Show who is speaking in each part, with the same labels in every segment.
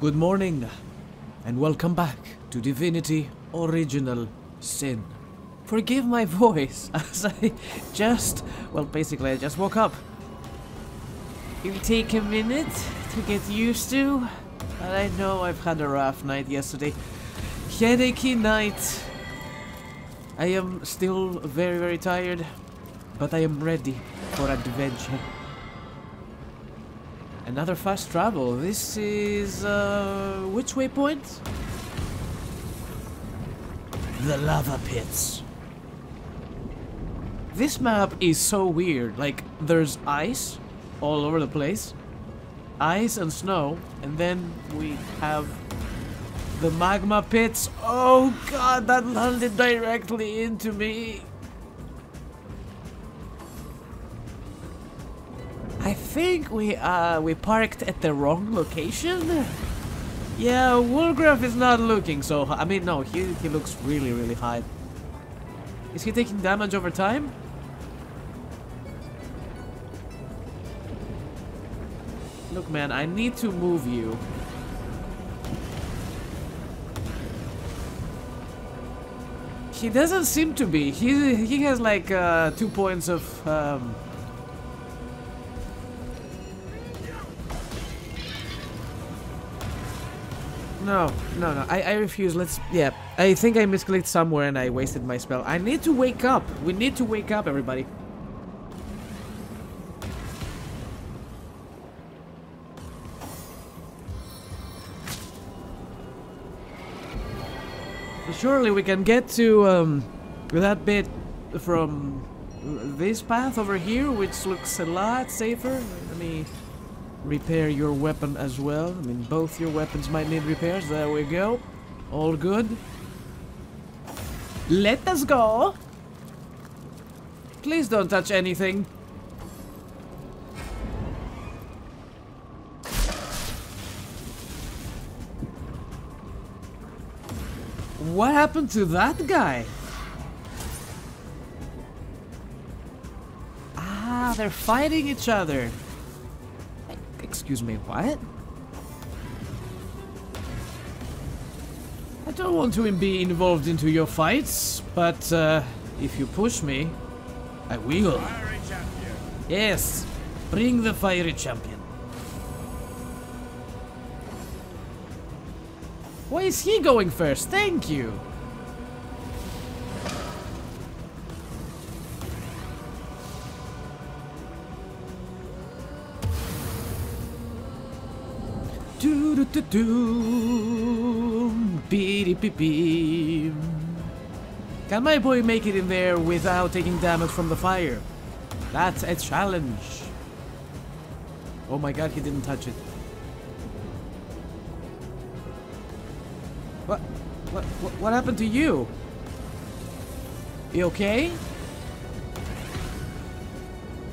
Speaker 1: Good morning, and welcome back to Divinity Original Sin. Forgive my voice, as I just, well, basically, I just woke up. It'll take a minute to get used to, but I know I've had a rough night yesterday. Headachy night. I am still very, very tired, but I am ready for adventure. Another fast travel. This is, uh, which waypoint? The lava pits. This map is so weird. Like, there's ice all over the place. Ice and snow. And then we have the magma pits. Oh god, that landed directly into me. Think we uh we parked at the wrong location. Yeah, Wolgraff is not looking so I mean no, he he looks really really high. Is he taking damage over time? Look man, I need to move you. He doesn't seem to be. He he has like uh, two points of um, No, no, no. I, I refuse. Let's. Yeah. I think I misclicked somewhere and I wasted my spell. I need to wake up. We need to wake up, everybody. Surely we can get to um, that bit from this path over here, which looks a lot safer. Let me repair your weapon as well. I mean, both your weapons might need repairs. There we go. All good. Let us go. Please don't touch anything. What happened to that guy? Ah, they're fighting each other. Excuse me, what? I don't want to be involved into your fights, but uh, if you push me, I will. Yes, bring the fiery champion. Why is he going first? Thank you. Do do do. Can my boy make it in there without taking damage from the fire? That's a challenge. Oh my god, he didn't touch it. What? What, what happened to you? You okay?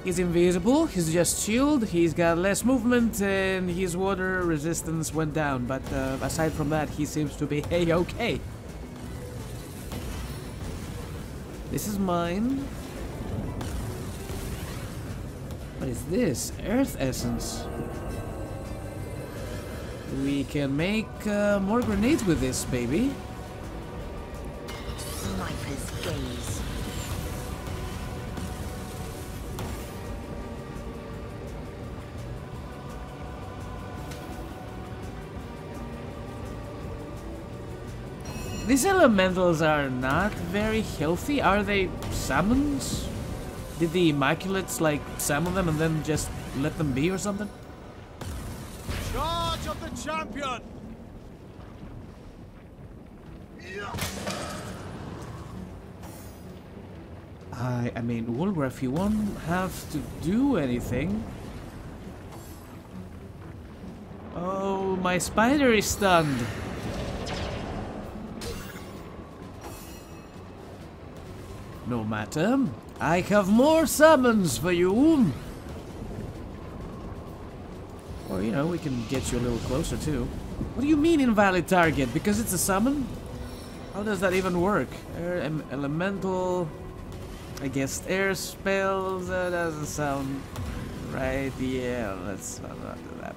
Speaker 1: He's invisible, he's just shield, he's got less movement, and his water resistance went down. But uh, aside from that, he seems to be hey-okay. This is mine. What is this? Earth essence. We can make uh, more grenades with this, baby.
Speaker 2: Sniper's gaze.
Speaker 1: These elementals are not very healthy. Are they salmons? Did the Immaculates like summon them and then just let them be or something?
Speaker 3: Charge of the champion!
Speaker 1: I, I mean, Wolgraff, you won't have to do anything. Oh, my spider is stunned. No matter. I have more summons for you. Or, you know, we can get you a little closer, too. What do you mean invalid target? Because it's a summon? How does that even work? Air, em, elemental... I guess air spells, that doesn't sound right. Yeah, let's not do that.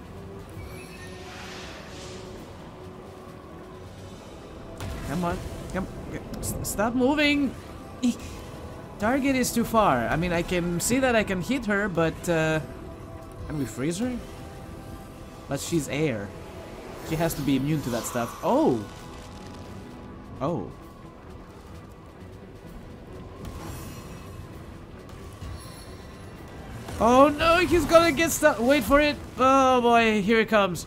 Speaker 1: Come on. Come. Stop moving. Target is too far. I mean, I can see that I can hit her, but uh, can we freeze her? But she's air. She has to be immune to that stuff. Oh. Oh. Oh no, he's gonna get stuck. Wait for it. Oh boy, here it comes.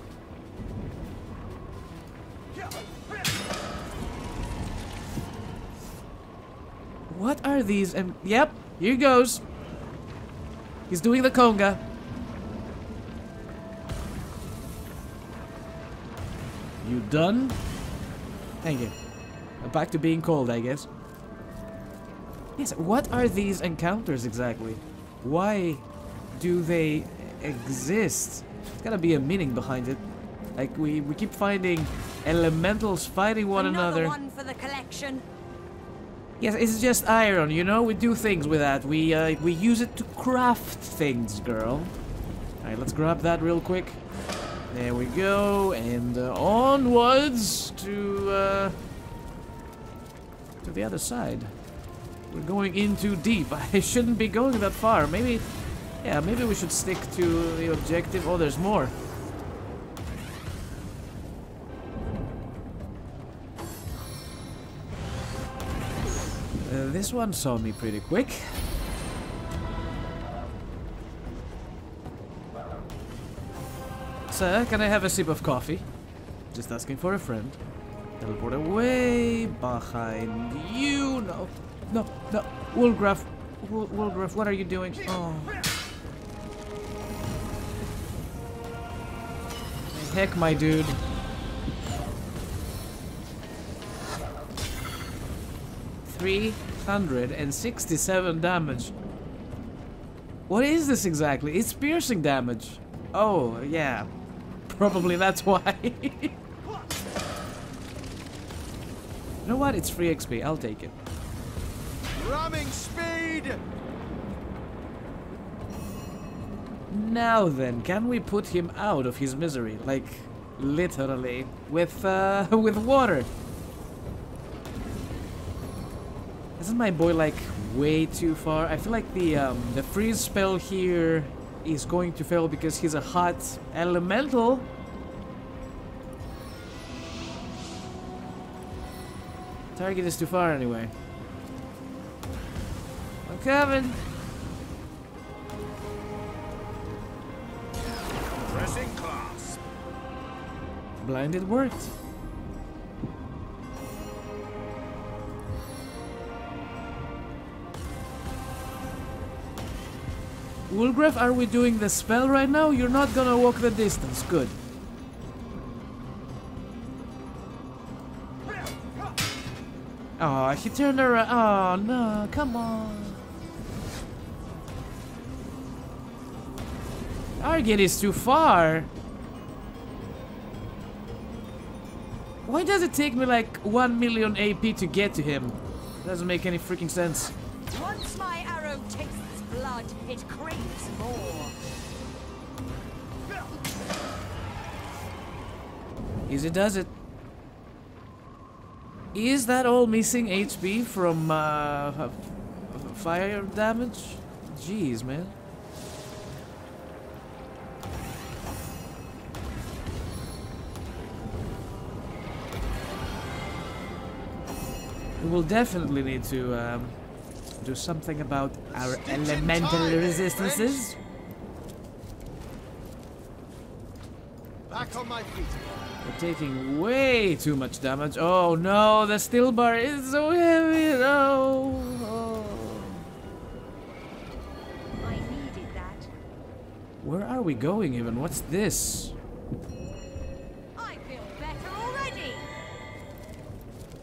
Speaker 1: Are these? And yep, here goes. He's doing the conga. You done? Thank you. Uh, back to being cold, I guess. Yes, what are these encounters exactly? Why do they exist? There's gotta be a meaning behind it. Like, we, we keep finding elementals fighting one
Speaker 2: Another
Speaker 1: another.
Speaker 2: one for the collection.
Speaker 1: Yes, it's just iron, you know? We do things with that. We, uh, we use it to craft things, girl. Alright, let's grab that real quick. There we go, and uh, onwards to, uh, to the other side. We're going in too deep. I shouldn't be going that far. Maybe, yeah, maybe we should stick to the objective. Oh, there's more. This one saw me pretty quick. Sir, can I have a sip of coffee? Just asking for a friend. Teleport away behind you. No, no, no. Wolgraff, Wool what are you doing? Oh. Heck, my dude. Three hundred and sixty-seven damage. What is this exactly? It's piercing damage. Oh, yeah. Probably that's why. you know what? It's free XP. I'll take it.
Speaker 3: Ramming speed!
Speaker 1: Now then, can we put him out of his misery? Like, literally. With, uh, with water. My boy, like, way too far? I feel like the, um, the freeze spell here is going to fail because he's a hot elemental. Target is too far anyway. I'm coming.
Speaker 3: Pressing class.
Speaker 1: Blinded worked. Wolgraff, are we doing the spell right now? You're not gonna walk the distance. Good. Oh, he turned around. Oh, no. Come on. Target is too far. Why does it take me like 1 million AP to get to him? Doesn't make any freaking sense.
Speaker 2: Blood, it craves more.
Speaker 1: Easy does it. Is that all missing HP from uh, f- fire damage? Jeez, man. We will definitely need to um, do something about our
Speaker 3: Stitch
Speaker 1: elemental
Speaker 3: time,
Speaker 1: resistances.
Speaker 3: Back on my feet.
Speaker 1: We're taking way too much damage. Oh no, the steel bar is so heavy. No. Oh.
Speaker 2: I needed that.
Speaker 1: Where are we going even? What's this?
Speaker 2: I feel better already.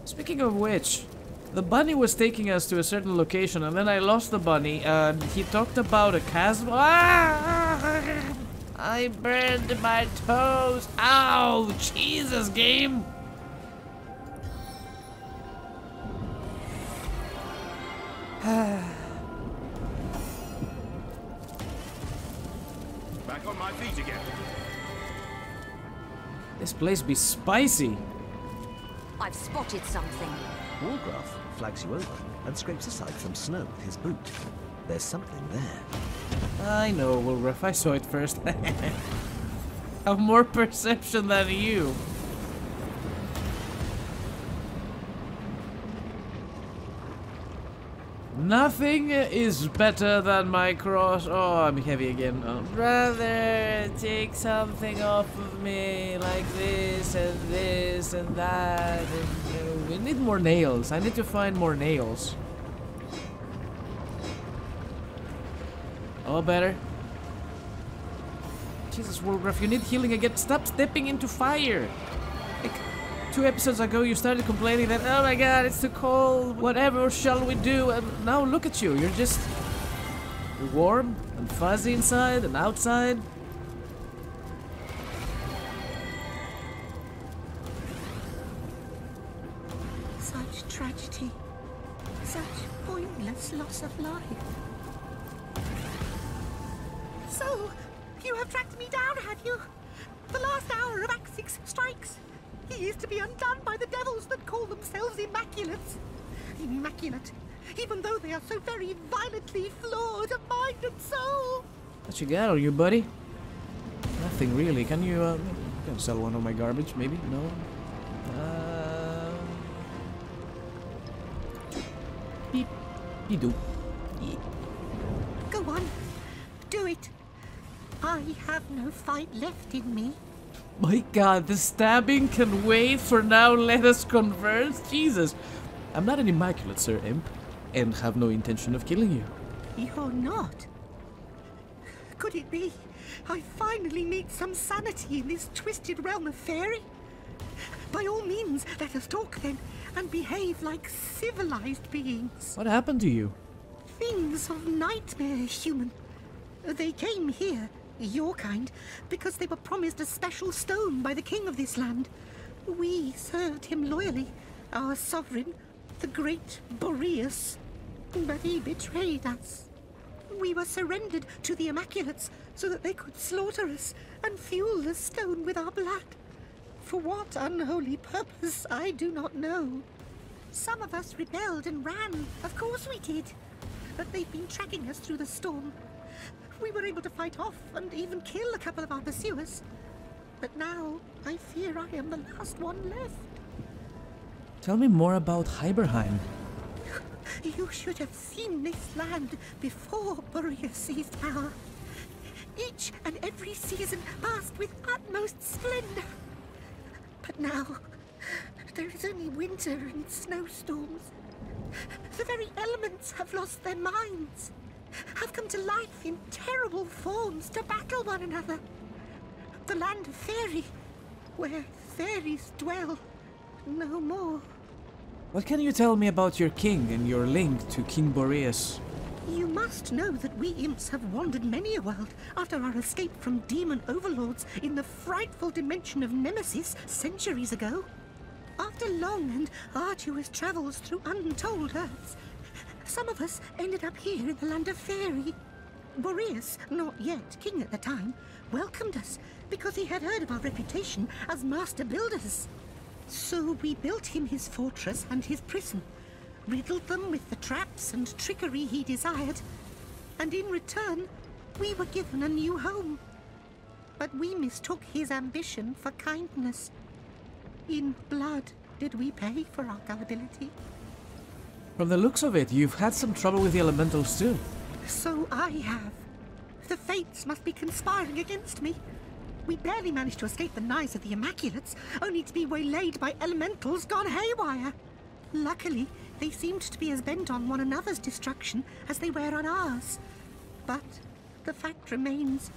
Speaker 1: Speaking of which, the bunny was taking us to a certain location and then I lost the bunny and he talked about a chasm. Ah! I burned my toes. Ow! Jesus, game!
Speaker 3: Back on my feet again.
Speaker 1: This place be spicy.
Speaker 2: I've spotted something.
Speaker 4: Wargraf flags you over and scrapes aside some snow with his boot. There's something there.
Speaker 1: I know, Wolref. I saw it first. I have more perception than you. Nothing is better than my cross. Oh, I'm heavy again. Oh, brother, take something off of me, like this and this and that. And, uh, we need more nails. I need to find more nails. Oh, better. Jesus, Wolgraff, you need healing again. Stop stepping into fire. Two episodes ago, you started complaining that, oh my god, it's too cold. Whatever shall we do? And now look at you. You're just warm and fuzzy inside and outside.
Speaker 5: Such tragedy. Such pointless loss of life. Immaculate, even though they are so very violently flawed of mind and soul.
Speaker 1: What you got on you, buddy? Nothing really. Can you, uh, can sell one of my garbage, maybe? No? Uh... Beep. You do. Yeah.
Speaker 5: Go on, do it. I have no fight left in me.
Speaker 1: My god, the stabbing can wait for now. Let us converse. Jesus. I'm not an immaculate, Sir Imp, and have no intention of killing you.
Speaker 5: You're not. Could it be I finally meet some sanity in this twisted realm of fairy? By all means, let us talk then, and behave like civilized beings.
Speaker 1: What happened to you?
Speaker 5: Things of nightmare, human. They came here, your kind, because they were promised a special stone by the king of this land. We served him loyally, our sovereign, the great Boreas. But he betrayed us. We were surrendered to the Immaculates so that they could slaughter us and fuel the stone with our blood. For what unholy purpose, I do not know. Some of us rebelled and ran. Of course we did. But they've been tracking us through the storm. We were able to fight off and even kill a couple of our pursuers. But now, I fear I am the last one left.
Speaker 1: Tell me more about Hiberheim.
Speaker 5: You should have seen this land before Boreas seized power. Each and every season passed with utmost splendor. But now, there is only winter and snowstorms. The very elements have lost their minds, have come to life in terrible forms to battle one another. The land of fairy, where fairies dwell, no more.
Speaker 1: What can you tell me about your king and your link to King Boreas?
Speaker 5: You must know that we imps have wandered many a world after our escape from demon overlords in the frightful dimension of Nemesis centuries ago. After long and arduous travels through untold earths, some of us ended up here in the land of fairy. Boreas, not yet king at the time, welcomed us because he had heard of our reputation as master builders. So we built him his fortress and his prison, riddled them with the traps and trickery he desired, and in return, we were given a new home. But we mistook his ambition for kindness. In blood did we pay for our gullibility.
Speaker 1: From the looks of it, you've had some trouble with the elementals too.
Speaker 5: So I have. The fates must be conspiring against me. We barely managed to escape the knives of the Immaculates, only to be waylaid by elementals gone haywire. Luckily, they seemed to be as bent on one another's destruction as they were on ours. But the fact remains,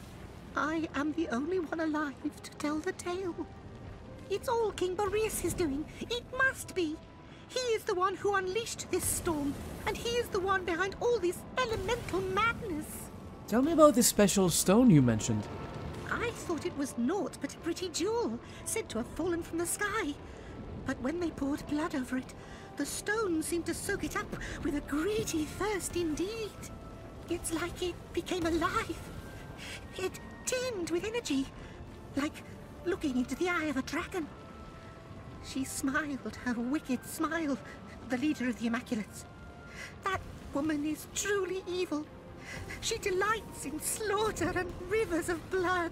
Speaker 5: I am the only one alive to tell the tale. It's all King Boreas' is doing. It must be. He is the one who unleashed this storm, and he is the one behind all this elemental madness.
Speaker 1: Tell me about this special stone you mentioned.
Speaker 5: I thought it was naught but a pretty jewel, said to have fallen from the sky. But when they poured blood over it, the stone seemed to soak it up with a greedy thirst indeed. It's like it became alive. It teemed with energy, like looking into the eye of a dragon. She smiled her wicked smile, the leader of the Immaculates. That woman is truly evil. She delights in slaughter and rivers of blood.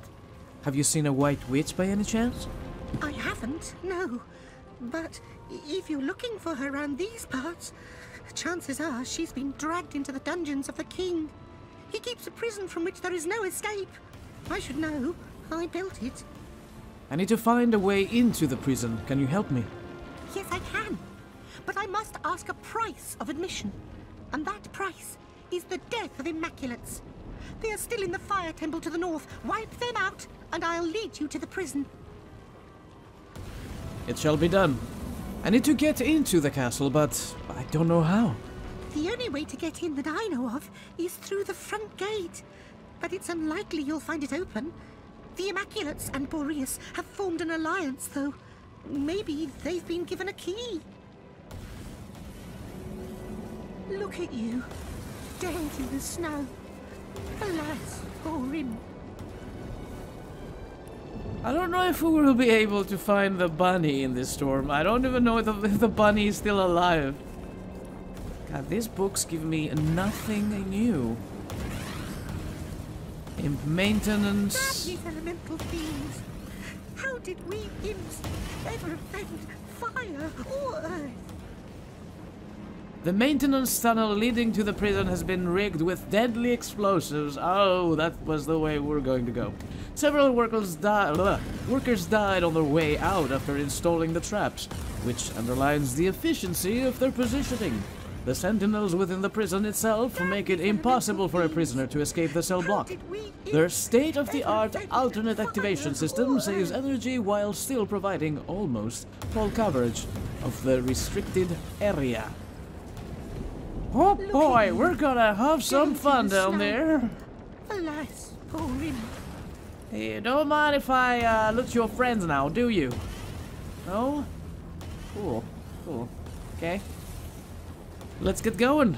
Speaker 1: Have you seen a white witch by any chance?
Speaker 5: I haven't, no. But if you're looking for her around these parts, chances are she's been dragged into the dungeons of the king. He keeps a prison from which there is no escape. I should know. I built it.
Speaker 1: I need to find a way into the prison. Can you help me?
Speaker 5: Yes, I can. But I must ask a price of admission. And that price is the death of Immaculates. They are still in the fire temple to the north. Wipe them out, and I'll lead you to the prison.
Speaker 1: It shall be done. I need to get into the castle, but I don't know how.
Speaker 5: The only way to get in that I know of is through the front gate. But it's unlikely you'll find it open. The Immaculates and Boreas have formed an alliance, though. Maybe they've been given a key. Look at you, dead in the snow. Alas, poor Rim.
Speaker 1: I don't know if we will be able to find the bunny in this storm. I don't even know if the, if the bunny is still alive. God, these books give me nothing new. Imp maintenance.
Speaker 5: These elemental beings. How did we imps ever offend fire or earth?
Speaker 1: The maintenance tunnel leading to the prison has been rigged with deadly explosives. Oh, that was the way we're going to go. Several workers, di workers died on their way out after installing the traps, which underlines the efficiency of their positioning. The sentinels within the prison itself make it impossible for a prisoner to escape the cell block. Their state-of-the-art alternate activation system saves energy while still providing almost full coverage of the restricted area. Oh boy, we're gonna have some fun down there.
Speaker 5: Alas, poor Rim.
Speaker 1: Hey, don't mind if I uh, look your friends now, do you? No? Cool. Cool. Okay. Let's get going.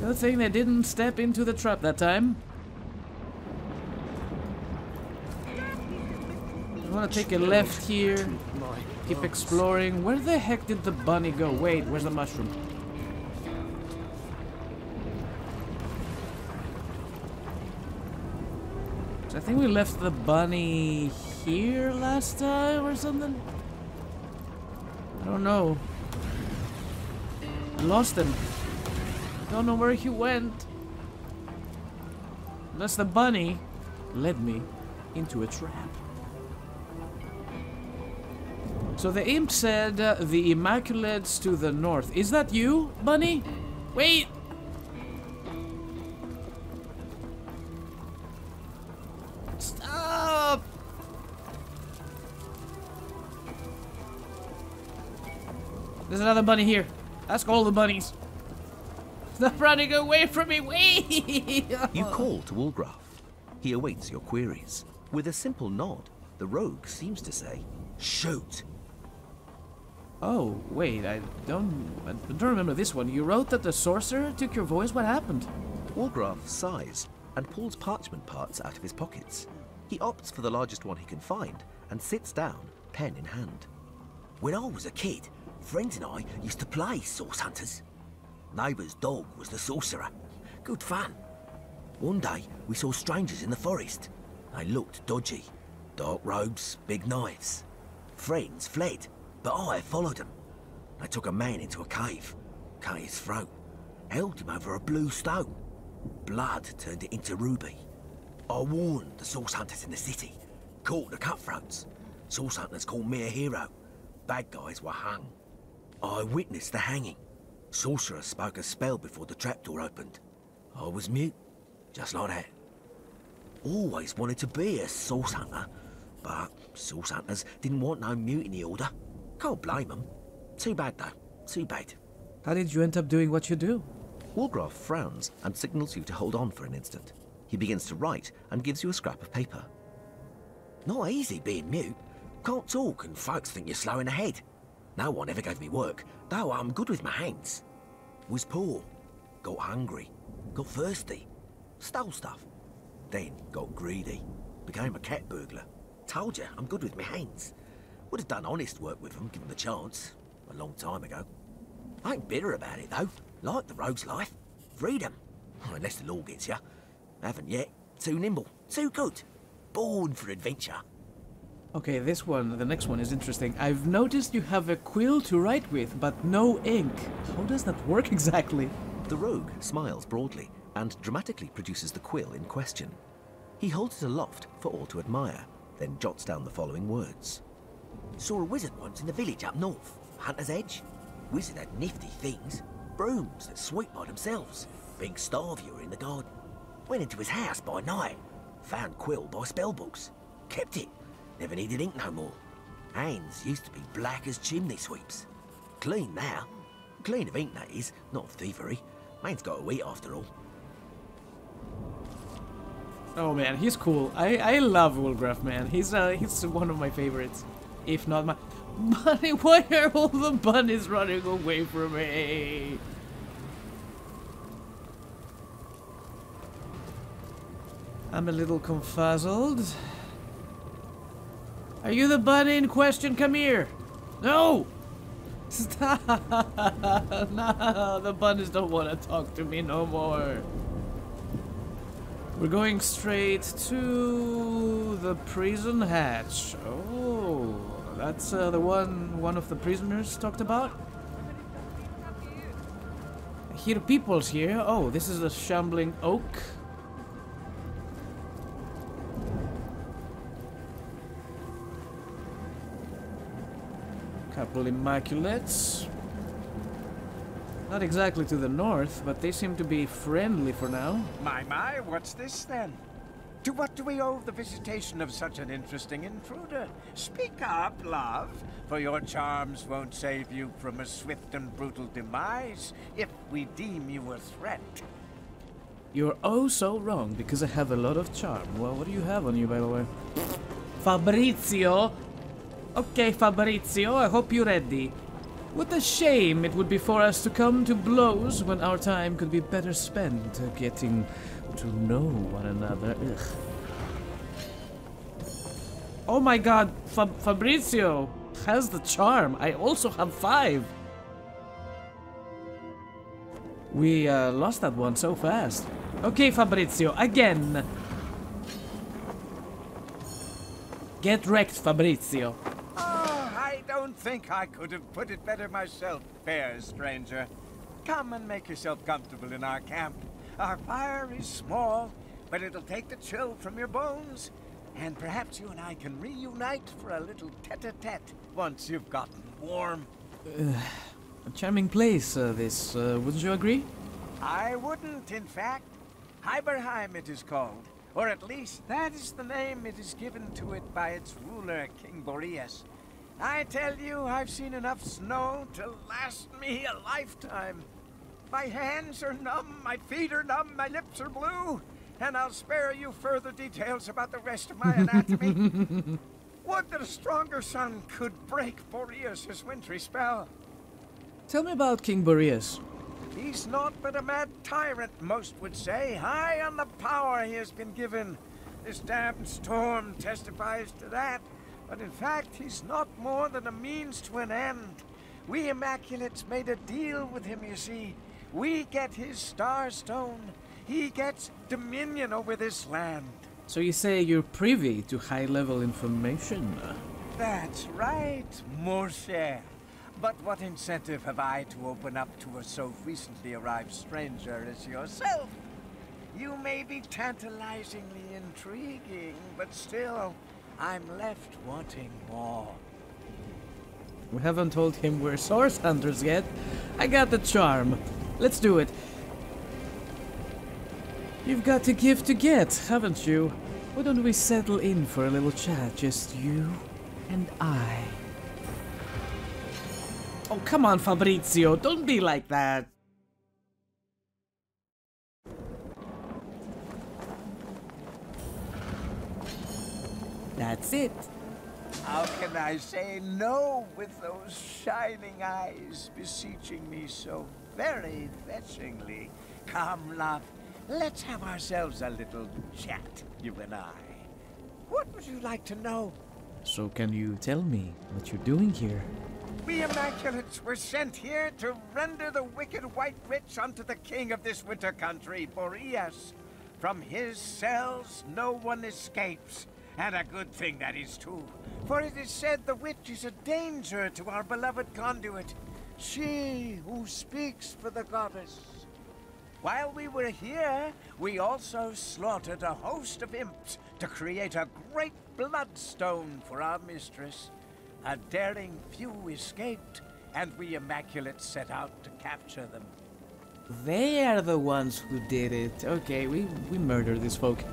Speaker 1: Good thing they didn't step into the trap that time. I want to take a left here. Keep exploring. Where the heck did the bunny go? Wait, where's the mushroom? I think we left the bunny here last time or something? I don't know. I lost him. Don't know where he went. Unless the bunny led me into a trap. So the imp said uh, the Immaculates to the north. Is that you, bunny? Wait! Stop! There's another bunny here. Ask all the bunnies. Stop running away from me! Wait!
Speaker 4: You call to Wolgraff. He awaits your queries. With a simple nod, the rogue seems to say, Shoot!
Speaker 1: Oh, wait, I don't, I don't remember this one. You wrote that the sorcerer took your voice? What happened?
Speaker 4: Wolgraff sighs and pulls parchment parts out of his pockets. He opts for the largest one he can find and sits down, pen in hand.
Speaker 6: When I was a kid, friends and I used to play source hunters. Neighbour's dog was the sorcerer. Good fun. One day, we saw strangers in the forest. They looked dodgy. Dark robes, big knives. Friends fled, but I followed them. They took a man into a cave, cut his throat, held him over a blue stone. Blood turned it into ruby. I warned the source hunters in the city, caught the cutthroats. Source hunters called me a hero. Bad guys were hung. I witnessed the hanging. Sorcerer spoke a spell before the trapdoor opened. I was mute, just like that. Always wanted to be a source hunter, but source hunters didn't want no mutiny order. Can't blame them. Too bad though, too bad.
Speaker 1: How did you end up doing what you do?
Speaker 4: Wolgraff frowns and signals you to hold on for an instant. He begins to write and gives you a scrap of paper.
Speaker 6: Not easy being mute. Can't talk and folks think you're slow in the head. No one ever gave me work, though I'm good with my hands. Was poor, got hungry, got thirsty, stole stuff. Then got greedy, became a cat burglar. told you, I'm good with my hands. Would have done honest work with them, given the chance. A long time ago. I ain't bitter about it, though. Like the rogue's life. Freedom. Oh, Unless the law gets you. Haven't yet. Too nimble. Too good. Born for adventure.
Speaker 1: Okay, this one, the next one is interesting. I've noticed you have a quill to write with, but no ink. How does that work exactly?
Speaker 4: The rogue smiles broadly and dramatically produces the quill in question. He holds it aloft for all to admire, then jots down the following words.
Speaker 6: Saw a wizard once in the village up north. Hunter's Edge. Wizard had nifty things. Brooms that sweep by themselves. Big star viewer in the garden. Went into his house by night. Found quill by spellbooks. Kept it. Never needed ink no more. Hands used to be black as chimney sweeps. Clean now. Clean of ink, that is, not of thievery. Man's got to eat after all.
Speaker 1: Oh man, he's cool. I, I love Wolgraff, man. He's uh, he's one of my favorites. If not my... Bunny, why are all the bunnies running away from me? I'm a little confuzzled. Are you the bunny in question? Come here. No! Stop! no, the bunnies don't want to talk to me no more. We're going straight to the prison hatch. Oh, that's uh, the one one of the prisoners talked about. I hear people's here. Oh, this is the shambling oak. Couple immaculates. Not exactly to the north, but they seem to be friendly for now.
Speaker 7: My, my, what's this then? To what do we owe the visitation of such an interesting intruder? Speak up, love, for your charms won't save you from a swift and brutal demise if we deem you a threat.
Speaker 1: You're oh so wrong because I have a lot of charm. Well, what do you have on you, by the way? Fabrizio! Okay, Fabrizio, I hope you're ready. What a shame it would be for us to come to blows when our time could be better spent getting to know one another. Ugh. Oh my god, Fa Fabrizio has the charm. I also have five. We uh, lost that one so fast. Okay, Fabrizio, again. Get wrecked, Fabrizio.
Speaker 7: I don't think I could have put it better myself, fair stranger. Come and make yourself comfortable in our camp. Our fire is small, but it'll take the chill from your bones. And perhaps you and I can reunite for a little tete-a-tete once you've gotten warm.
Speaker 1: A charming place, uh, this. Uh, wouldn't you agree?
Speaker 7: I wouldn't, in fact. Hiberheim it is called. Or at least that is the name it is given to it by its ruler, King Boreas. I tell you, I've seen enough snow to last me a lifetime. My hands are numb, my feet are numb, my lips are blue, and I'll spare you further details about the rest of my anatomy. Would that a stronger sun could break Boreas' wintry spell.
Speaker 1: Tell me about King Boreas.
Speaker 7: He's naught but a mad tyrant, most would say, high on the power he has been given. This damned storm testifies to that, but in fact he's not more than a means to an end. We Immaculates made a deal with him, you see. We get his star stone, he gets dominion over this land.
Speaker 1: So you say you're privy to high-level information?
Speaker 7: That's right, mon cher. But what incentive have I to open up to a so recently arrived stranger as yourself? You may be tantalizingly intriguing, but still, I'm left wanting more.
Speaker 1: We haven't told him we're source hunters yet. I got the charm. Let's do it. You've got to give to get, haven't you? Why don't we settle in for a little chat, just you and I? Oh, come on, Fabrizio, don't be like that. That's it.
Speaker 7: How can I say no with those shining eyes beseeching me so very fetchingly? Come, love, let's have ourselves a little chat, you and I. What would you like to know?
Speaker 1: So can you tell me what you're doing here?
Speaker 7: We Immaculates were sent here to render the wicked White Witch unto the king of this winter country, Boreas. From his cells no one escapes, and a good thing that is too. For it is said the witch is a danger to our beloved conduit, she who speaks for the goddess. While we were here, we also slaughtered a host of imps to create a great bloodstone for our mistress. A daring few escaped, and we Immaculates set out to capture them.
Speaker 1: They are the ones who did it. Okay, we, we murder these folk.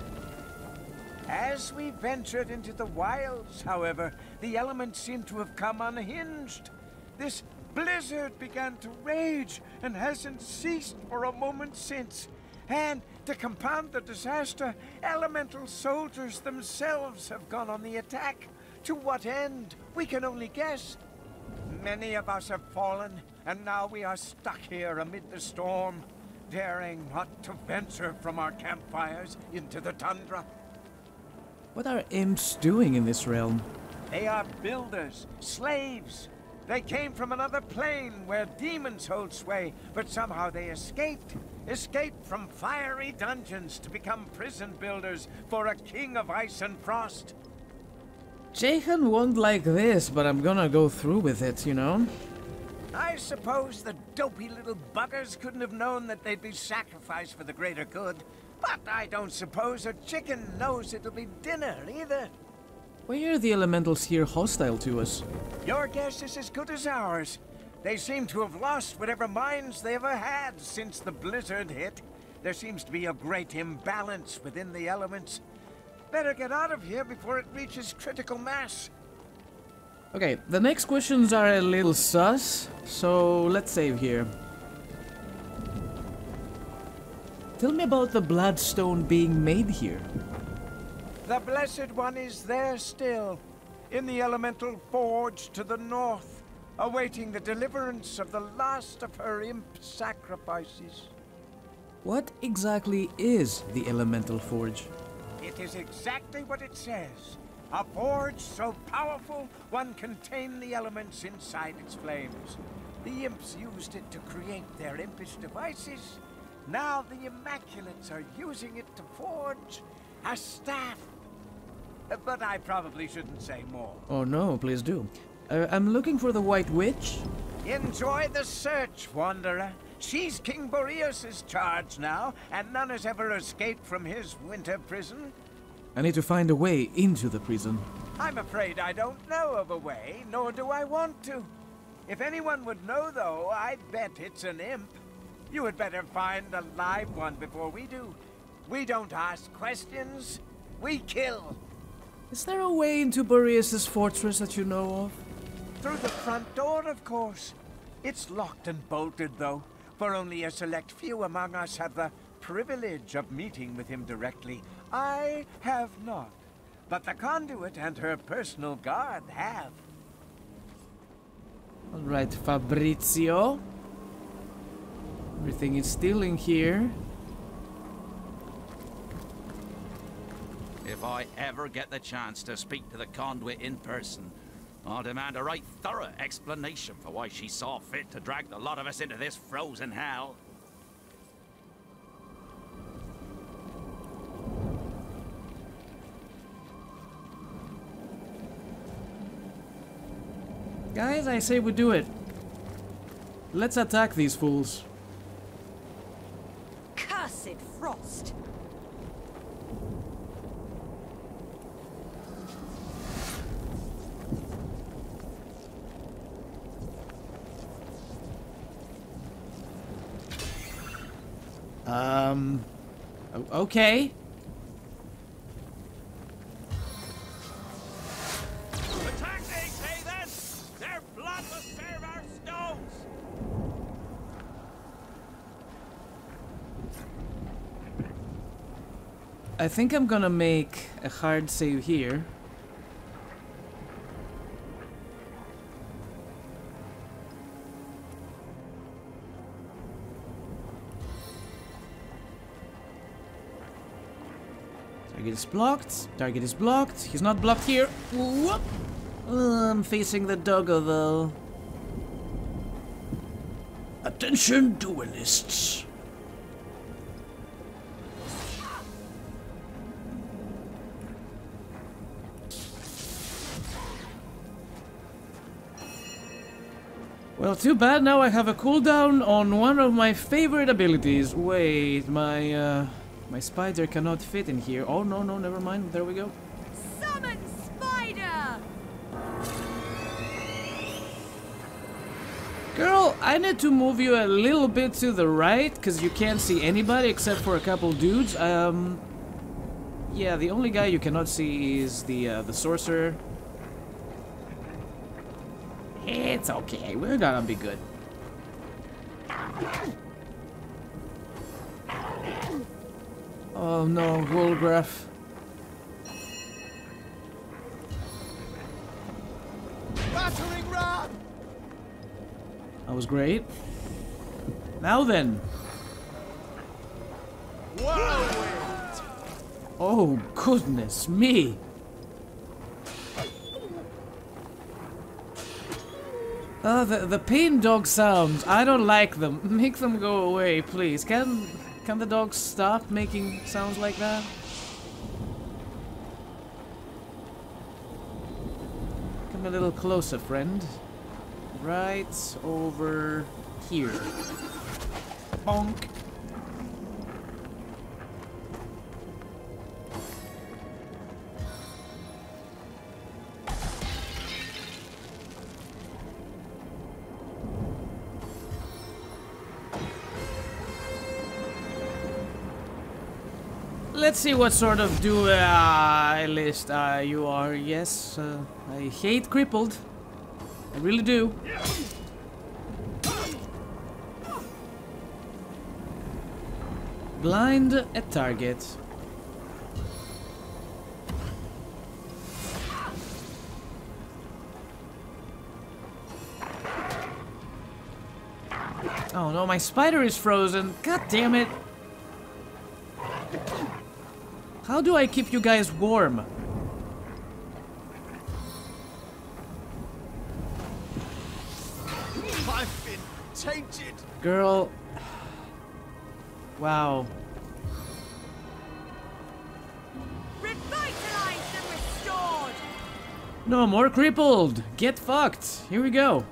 Speaker 7: As we ventured into the wilds, however, the elements seemed to have come unhinged. This blizzard began to rage and hasn't ceased for a moment since. And to compound the disaster, elemental soldiers themselves have gone on the attack. To what end? We can only guess. Many of us have fallen, and now we are stuck here amid the storm, daring not to venture from our campfires into the tundra.
Speaker 1: What are imps doing in this realm?
Speaker 7: They are builders, slaves. They came from another plane where demons hold sway, but somehow they escaped. Escaped from fiery dungeons to become prison builders for a king of ice and frost.
Speaker 1: Jahan won't like this, but I'm gonna go through with it, you know?
Speaker 7: I suppose the dopey little buggers couldn't have known that they'd be sacrificed for the greater good. But I don't suppose a chicken knows it'll be dinner either.
Speaker 1: Why are the elementals here hostile to us?
Speaker 7: Your guess is as good as ours. They seem to have lost whatever minds they ever had since the blizzard hit. There seems to be a great imbalance within the elements. Better get out of here before it reaches critical mass.
Speaker 1: Okay, the next questions are a little sus, so let's save here. Tell me about the bloodstone being made here.
Speaker 7: The Blessed One is there still, in the elemental forge to the north, awaiting the deliverance of the last of her imp sacrifices.
Speaker 1: What exactly is the elemental forge?
Speaker 7: It is exactly what it says. A forge so powerful, one can tame the elements inside its flames. The imps used it to create their impish devices. Now the Immaculates are using it to forge a staff. Uh, But I probably shouldn't say more.
Speaker 1: Oh no, please do. Uh, I'm looking for the White Witch.
Speaker 7: Enjoy the search, Wanderer. She's King Boreas' charge now, and none has ever escaped from his winter prison.
Speaker 1: I need to find a way into the prison.
Speaker 7: I'm afraid I don't know of a way, nor do I want to. If anyone would know, though, I'd bet it's an imp. You had better find a live one before we do. We don't ask questions, we kill.
Speaker 1: Is there a way into Boreas' fortress that you know of?
Speaker 7: Through the front door, of course. It's locked and bolted, though, for only a select few among us have the privilege of meeting with him directly. I have not. But the conduit and her personal guard have.
Speaker 1: Alright, Fabrizio. Everything is still in here.
Speaker 8: If I ever get the chance to speak to the conduit in person, I'll demand a right thorough explanation for why she saw fit to drag the lot of us into this frozen hell.
Speaker 1: Guys, I say we do it. Let's attack these fools.
Speaker 2: Frost!
Speaker 1: Um. Okay. I think I'm gonna make a hard save here. Target is blocked. Target is blocked. He's not blocked here. Whoop. I'm facing the doggo though. Attention, duelists. Well, too bad now I have a cooldown on one of my favorite abilities. Wait, my, uh, my spider cannot fit in here. Oh, no, no, never mind. There we go.
Speaker 2: Summon spider!
Speaker 1: Girl, I need to move you a little bit to the right, because you can't see anybody except for a couple dudes. Um, yeah, the only guy you cannot see is the, uh, the sorcerer. It's okay, we're gonna be good. Oh no, Wolgraff.
Speaker 3: Battering ram!
Speaker 1: That was great. Now then.
Speaker 3: Whirlwind!
Speaker 1: Oh, goodness me. Uh, the, the pain dog sounds, I don't like them. Make them go away, please. Can, can the dogs stop making sounds like that? Come a little closer, friend. Right over here. Bonk. Let's see what sort of duelist uh, you are. Yes, uh, I hate crippled. I really do. Blind at target. Oh no, my spider is frozen. God damn it. How do I keep you guys warm?
Speaker 3: I've been tainted!
Speaker 1: Girl. Wow.
Speaker 2: Revitalized and restored!
Speaker 1: No more crippled. Get fucked. Here we go.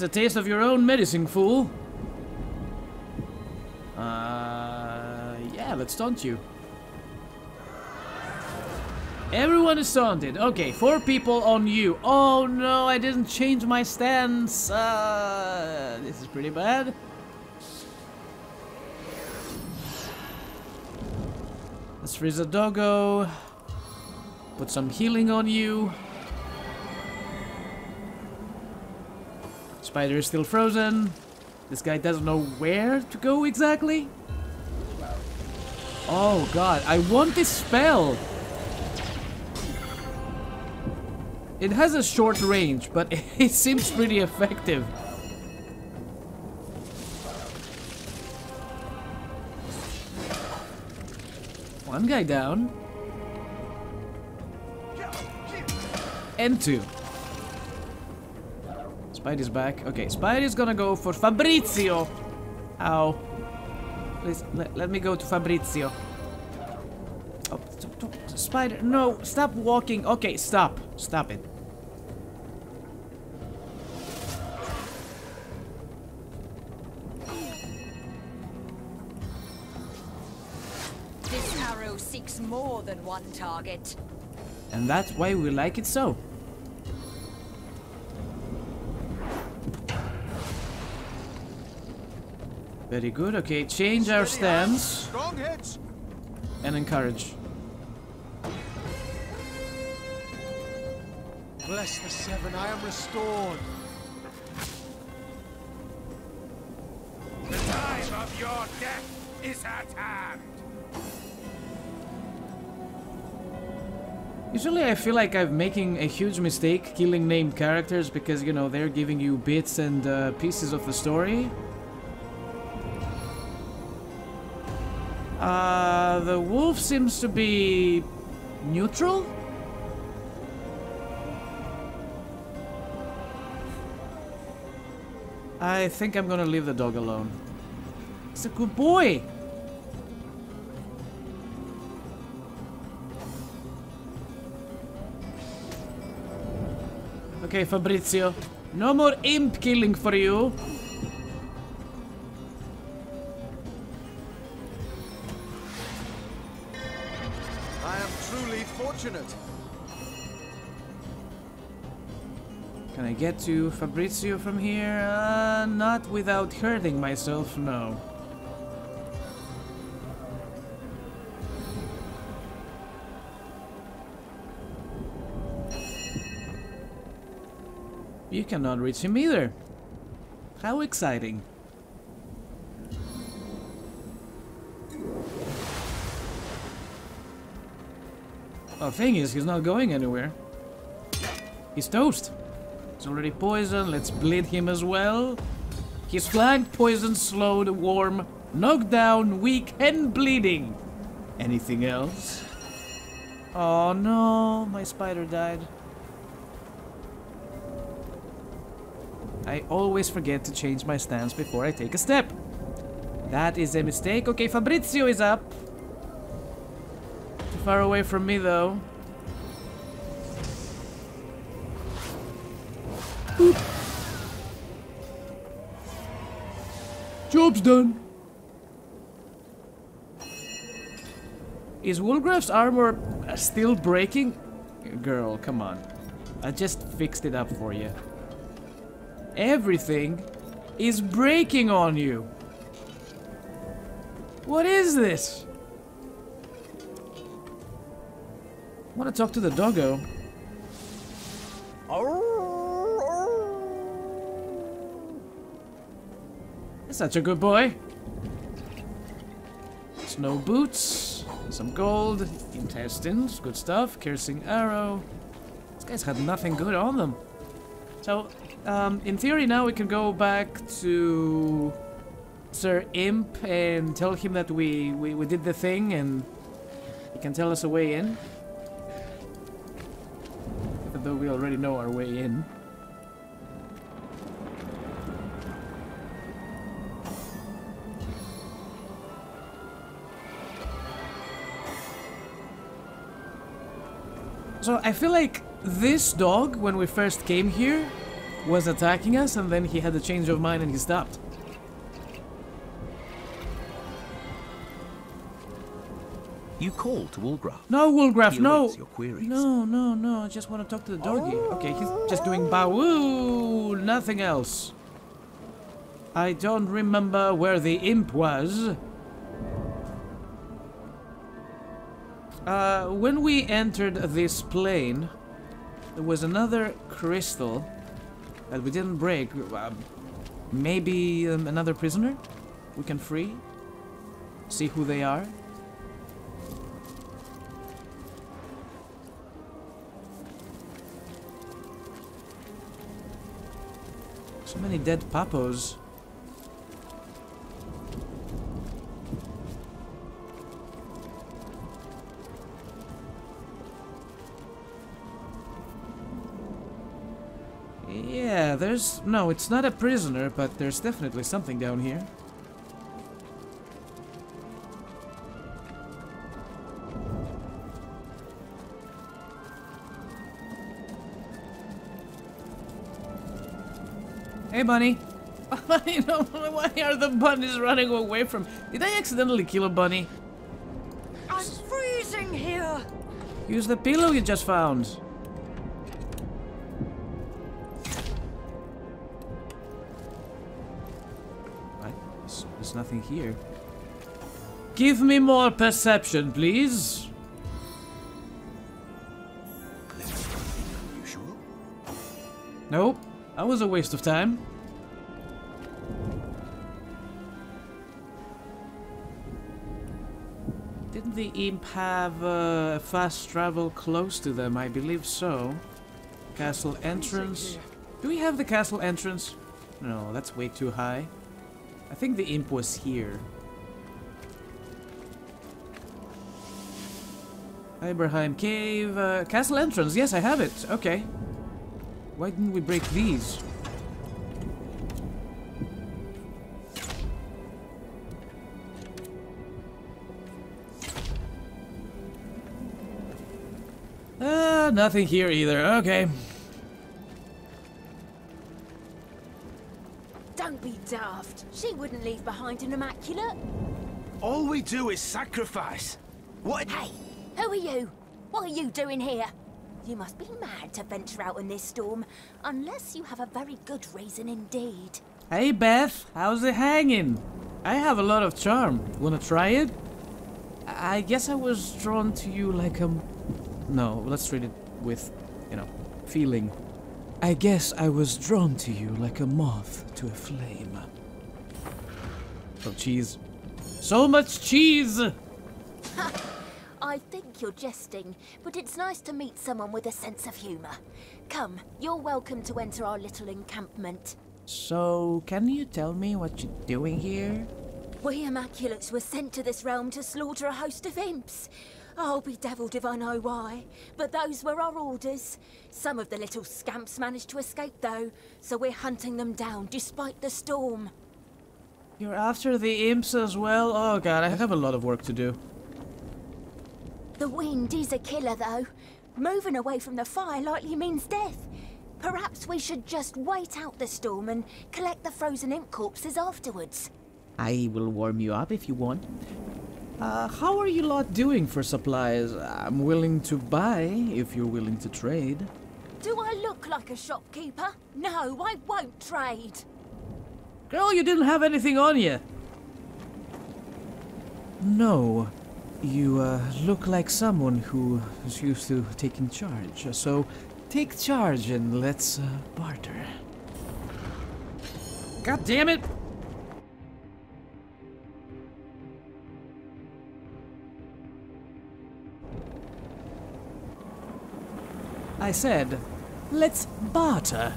Speaker 1: It's a taste of your own medicine, fool. Uh, yeah, let's taunt you. Everyone is taunted. Okay, four people on you. Oh no, I didn't change my stance. Uh, this is pretty bad. Let's freeze a doggo. Put some healing on you. Spider is still frozen. This guy doesn't know where to go exactly. Oh god, I want this spell. It has a short range, but it seems pretty effective. One guy down. And two. Spidey's back. Okay, Spidey's gonna go for Fabrizio. Ow. Please, let, let me go to Fabrizio. Oh, Spider, no, stop walking. Okay, stop. Stop it.
Speaker 2: This arrow seeks more than one target.
Speaker 1: And that's why we like it so. Very good. Okay, change our stance and encourage.
Speaker 3: Bless the seven, I am restored.
Speaker 8: The time of your death is at hand.
Speaker 1: Usually I feel like I'm making a huge mistake killing named characters because, you know, they're giving you bits and uh, pieces of the story. Uh, the wolf seems to be neutral. I think I'm gonna leave the dog alone. It's a good boy. Okay, Fabrizio. No more imp killing for you. Get to Fabrizio from here? Uh, not without hurting myself, no. You cannot reach him either. How exciting. Well, thing is, he's not going anywhere. He's toast. He's already poisoned. Let's bleed him as well. He's flanked, poisoned, slowed, warm, knocked down, weak, and bleeding. Anything else? Oh no, my spider died. I always forget to change my stance before I take a step. That is a mistake. Okay, Fabrizio is up. Too far away from me though. Job's done. Is Wolgraff's armor still breaking? Girl, come on. I just fixed it up for you. Everything is breaking on you. What is this? I want to talk to the doggo. Such a good boy. Snow boots, some gold, intestines, good stuff, piercing arrow. These guys had nothing good on them. So, um, in theory now we can go back to Sir Imp and tell him that we, we, we did the thing and he can tell us a way in. Even though we already know our way in. So I feel like this dog, when we first came here, was attacking us and then he had a change of mind and he stopped.
Speaker 4: You call to Wolgraff.
Speaker 1: No,
Speaker 4: Wolgraff,
Speaker 1: no!
Speaker 4: your queries.
Speaker 1: No, no, no, I just want to talk to the doggy. Okay, he's just doing bawoo, nothing else. I don't remember where the imp was. Uh, when we entered this plane, there was another crystal that we didn't break. Uh, maybe um, another prisoner we can free? See who they are? So many dead papos. Yeah, there's... No, it's not a prisoner, but there's definitely something down here. Hey, bunny. Don't know why are the bunnies running away from... Did I accidentally kill a bunny?
Speaker 2: I'm freezing here.
Speaker 1: Use the pillow you just found. There's, there's here. Give me more perception, please.
Speaker 6: Usual.
Speaker 1: Nope. That was a waste of time. Didn't the imp have uh, fast travel close to them? I believe so. Castle entrance. Do we have the castle entrance? No, that's way too high. I think the imp was here. Hiberheim Cave, uh, castle entrance. Yes, I have it. Okay. Why didn't we break these? Uh, nothing here either. Okay.
Speaker 2: Daft. She wouldn't leave behind an immaculate.
Speaker 6: All we do is sacrifice. What?
Speaker 2: Hey, who are you? What are you doing here? You must be mad to venture out in this storm, unless you have a very good reason indeed.
Speaker 1: Hey Beth, how's it hanging? I have a lot of charm. Wanna try it? I I guess I was drawn to you like a. No, let's read it with, you know, feeling. I guess I was drawn to you like a moth to a flame. Oh, cheese. So much cheese!
Speaker 2: I think you're jesting, but it's nice to meet someone with a sense of humor. Come, you're welcome to enter our little encampment.
Speaker 1: So, can you tell me what you're doing here?
Speaker 2: We Immaculates were sent to this realm to slaughter a host of imps. I'll be devilled if I know why, but those were our orders. Some of the little scamps managed to escape though, so we're hunting them down despite the storm.
Speaker 1: You're after the imps as well? Oh god, I have a lot of work to do.
Speaker 2: The wind is a killer though. Moving away from the fire likely means death. Perhaps we should just wait out the storm and collect the frozen imp corpses afterwards.
Speaker 1: I will warm you up if you want. Uh, how are you lot doing for supplies? I'm willing to buy if you're willing to trade.
Speaker 2: Do I look like a shopkeeper? No, I won't trade.
Speaker 1: Girl, you didn't have anything on you. No, you uh, look like someone who is used to taking charge. So take charge and let's uh, barter. God damn it! I said, let's barter.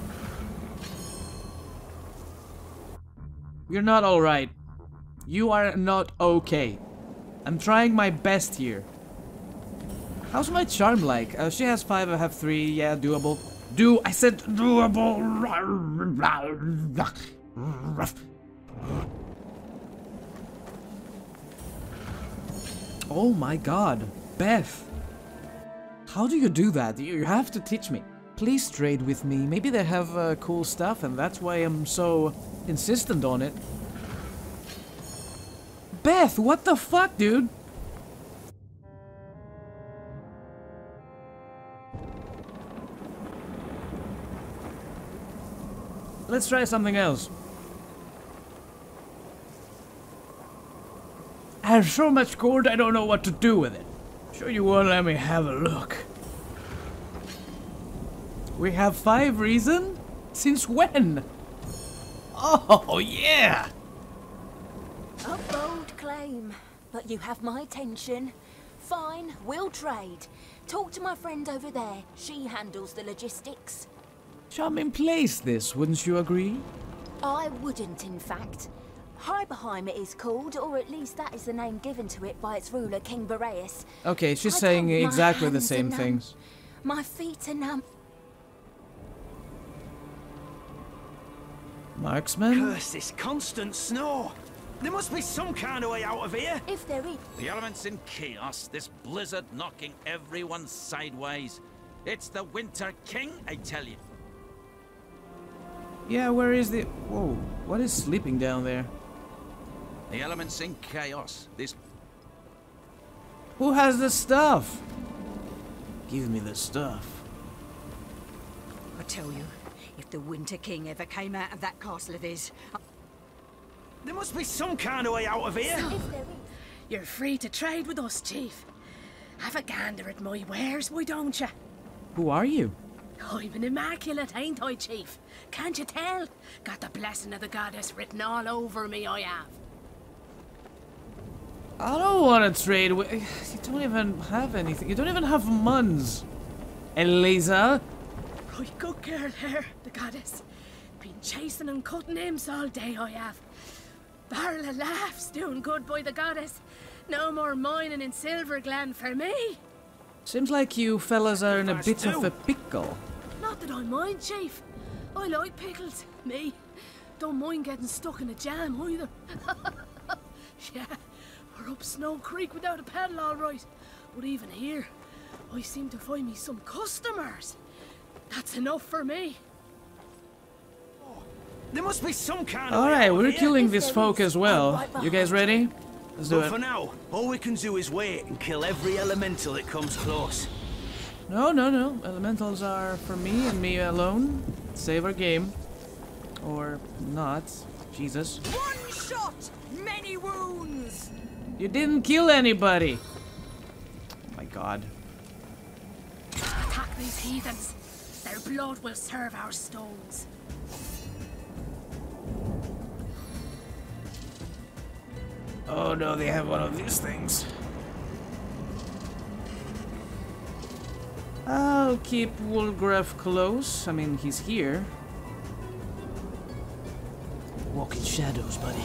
Speaker 1: You're not alright. You are not okay. I'm trying my best here. How's my charm like? Uh, she has five, I have three. Yeah, doable. Do I said doable? Oh my god, Beth. How do you do that? You have to teach me. Please trade with me. Maybe they have uh, cool stuff and that's why I'm so insistent on it. Beth, what the fuck, dude? Let's try something else. I have so much gold I don't know what to do with it. Sure you won't let me have a look. We have five reason? Since when? Oh, yeah!
Speaker 2: A bold claim, but you have my attention. Fine, we'll trade. Talk to my friend over there. She handles the logistics.
Speaker 1: Charming place this, wouldn't you agree?
Speaker 2: I wouldn't, in fact. Hiberheim it is called, or at least that is the name given to it by its ruler, King Boreas.
Speaker 1: Okay, she's
Speaker 2: I
Speaker 1: saying exactly the same things.
Speaker 2: My feet are numb.
Speaker 1: Marksman?
Speaker 6: Curse this constant snow. There must be some kind of way out of here.
Speaker 2: If there is,
Speaker 8: The elements in chaos, this blizzard knocking everyone sideways. It's the Winter King, I tell you.
Speaker 1: Yeah, where is the... Whoa, what is sleeping down there?
Speaker 8: The elements in chaos, this
Speaker 1: Who has the stuff? Give me the stuff.
Speaker 9: I tell you, if the Winter King ever came out of that castle of his,
Speaker 6: There must be some kind of way out of here.
Speaker 2: if there is.
Speaker 10: You're free to trade with us, Chief. Have a gander at my wares, why don't you?
Speaker 1: Who are you?
Speaker 10: I'm an immaculate, ain't I, Chief? Can't you tell? Got the blessing of the goddess written all over me, I have.
Speaker 1: I don't want to trade with... You don't even have anything. You don't even have muns. Eliza?
Speaker 10: Right good girl here, the goddess. Been chasing and cutting imps all day, I have. Barrel of laughs doing good by the goddess. No more mining in Silverglen for me.
Speaker 1: Seems like you fellas are in a bit of a pickle.
Speaker 10: Not that I mind, Chief. I like pickles. Me. Don't mind getting stuck in a jam either. yeah, we're up Snow Creek without a pedal, all right. But even here, I seem to find me some customers. That's enough for me.
Speaker 7: There must be some kind of.
Speaker 1: All
Speaker 7: way
Speaker 1: right, we're
Speaker 7: here.
Speaker 1: killing this folk as well. You guys ready? Let's do
Speaker 11: But for now, all we can do is wait and kill every elemental that comes close.
Speaker 1: No, no, no. Elementals are for me and me alone. Save our game. Or not. Jesus.
Speaker 9: One shot, many wounds.
Speaker 1: You didn't kill anybody. Oh my god.
Speaker 10: Attack these heathens. Their blood will serve our stones.
Speaker 1: Oh no, they have one of these things. I'll keep Wolgraff close. I mean, he's here. Walk in shadows, buddy.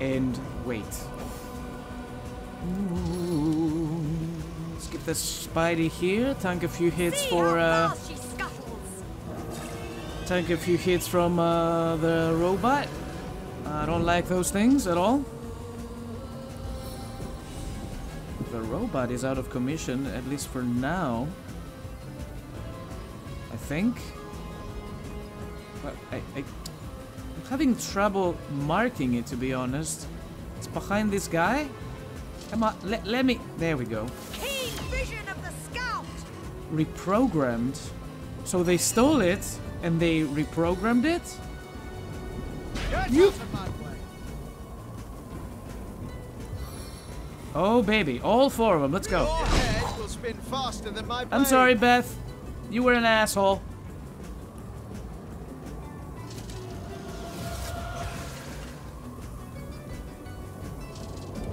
Speaker 1: And wait. Ooh. Let's get the Spidey here. Tank a few hits for uh, tank a few hits from uh, the robot. I don't like those things at all. The robot is out of commission, at least for now. I think. But I, I, having trouble marking it, to be honest. It's behind this guy. Come on, let, let me. There we go.
Speaker 9: Keen vision of the scout.
Speaker 1: Reprogrammed. So they stole it and they reprogrammed it? You-. Oh, baby. All four of them. Let's go.
Speaker 3: Your head will spin faster than my
Speaker 1: I'm sorry, Beth. You were an asshole.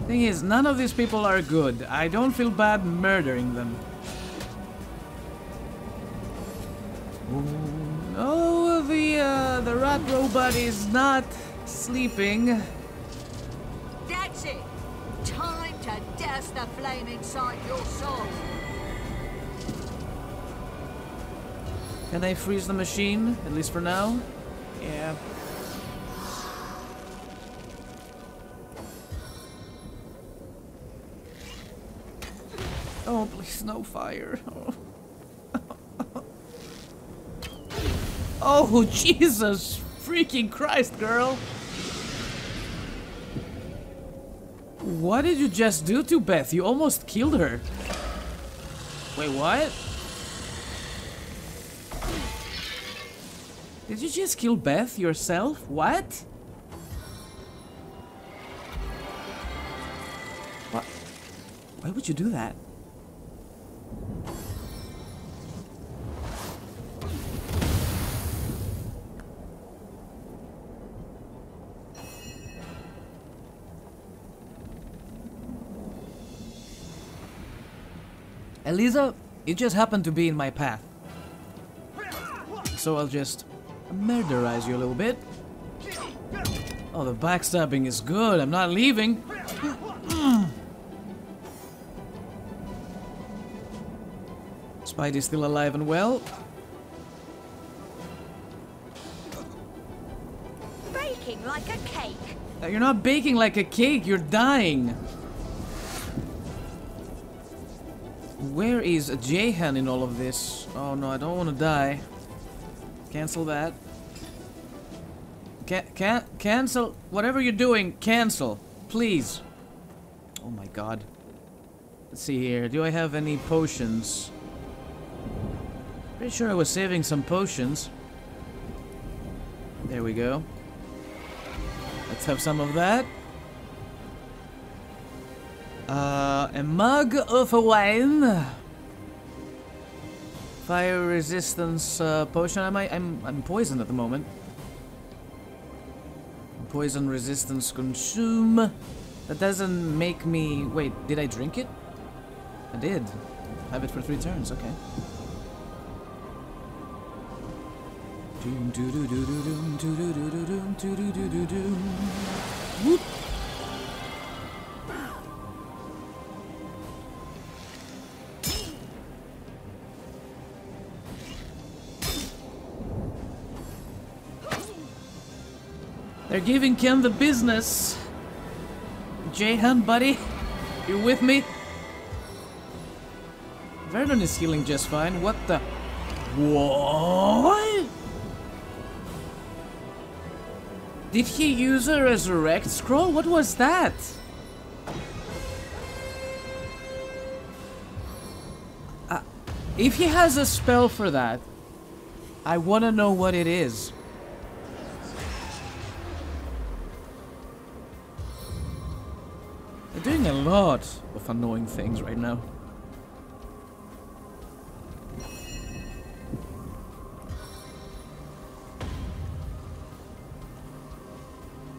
Speaker 1: Thing is, none of these people are good. I don't feel bad murdering them. Oh, the uh, the rat robot is not sleeping.
Speaker 9: That's it. Time to douse the flame inside your soul.
Speaker 1: Can I freeze the machine? At least for now? Yeah. Oh, please, no fire. Oh. oh, Jesus freaking Christ, girl. What did you just do to Beth? You almost killed her. Wait, what? Did you just kill Beth yourself? What? What? Why would you do that? Eliza, it just happened to be in my path. So I'll just murderize you a little bit. Oh, the backstabbing is good. I'm not leaving. Spidey's still alive and well.
Speaker 9: Baking like a cake.
Speaker 1: You're not baking like a cake, you're dying. Is a Jahan in all of this? Oh no, I don't want to die. Cancel that. Can can cancel whatever you're doing. Cancel, please. Oh my god. Let's see here. Do I have any potions? Pretty sure I was saving some potions. There we go. Let's have some of that. Uh, a mug of wine. Fire resistance uh, potion. I? I'm I'm poisoned at the moment. Poison resistance consume. That doesn't make me. Wait, did I drink it? I did. Have it for three turns. Okay. Doom, doo, doo, doo, doo, doo, doo, doo, doo, doo, doo, doo, doo. Giving Ken the business. Jahan, buddy. You with me? Vernon is healing just fine. What the? What? Did he use a resurrect scroll? What was that? Uh, if he has a spell for that, I want to know what it is. Annoying things right now.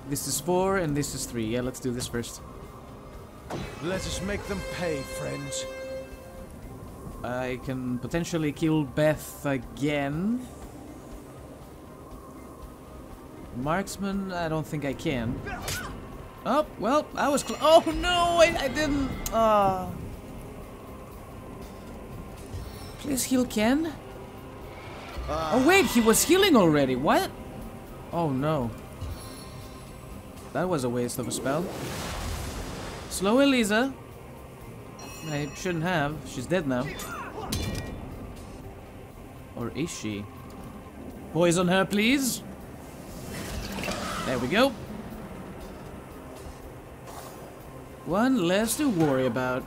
Speaker 1: This is four and this is three. Yeah, let's do this first.
Speaker 3: Let us make them pay, friends.
Speaker 1: I can potentially kill Beth again. Marksman, I don't think I can. Oh, well, I was Oh no, I, I didn't. Ah. Please heal Ken. Oh wait, he was healing already. What? Oh no. That was a waste of a spell. Slow Elisa. I shouldn't have. She's dead now. Or is she? Poison her, please. There we go. One less to worry about.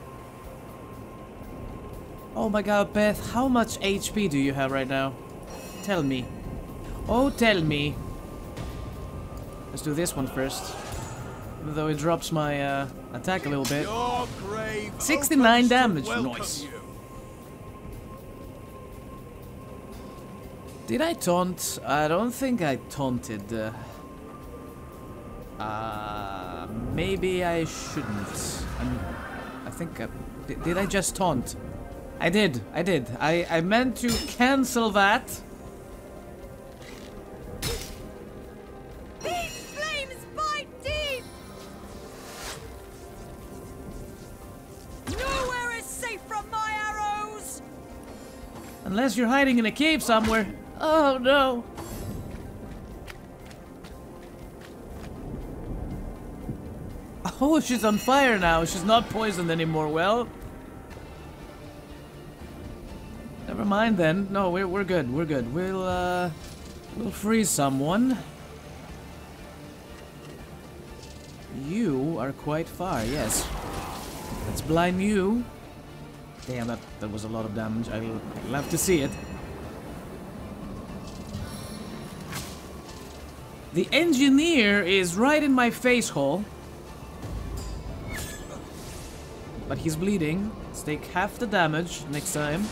Speaker 1: Oh my god, Beth, how much HP do you have right now? Tell me. Oh, tell me. Let's do this one first. Even though it drops my uh, attack a little bit. 69 damage, nice. Did I taunt? I don't think I taunted. Uh, uh, maybe I shouldn't. I'm, I think I, did, did I just taunt? I did. I did. I, I meant to cancel that.
Speaker 9: These flames bite deep! Nowhere is safe from my arrows!
Speaker 1: Unless you're hiding in a cave somewhere. Oh no. Oh, she's on fire now. She's not poisoned anymore. Well, never mind then. No, we're we're good. We're good. We'll uh, we'll freeze someone. You are quite far. Yes. Let's blind you. Damn, that that was a lot of damage. I'll have to see it. The engineer is right in my face hole. But he's bleeding. Let's take half the damage next time.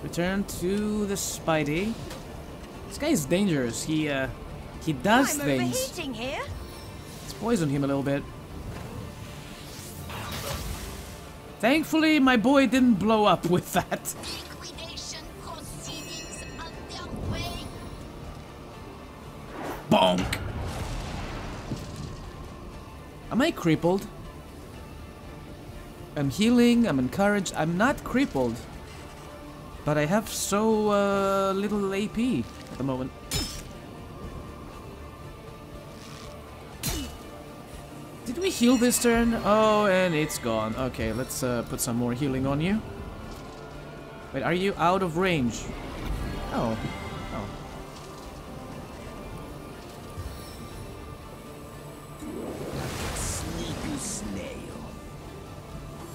Speaker 1: Return to the Spidey. This guy is dangerous. He, uh, he does
Speaker 9: I'm
Speaker 1: things.
Speaker 9: here.
Speaker 1: Let's poison him a little bit. Thankfully, my boy didn't blow up with that.
Speaker 2: Liquidation proceedings underway.
Speaker 1: Bonk! Am I crippled? I'm healing, I'm encouraged. I'm not crippled. But I have so uh, little AP at the moment. Did we heal this turn? Oh, and it's gone. Okay, let's uh, put some more healing on you. Wait, are you out of range? Oh.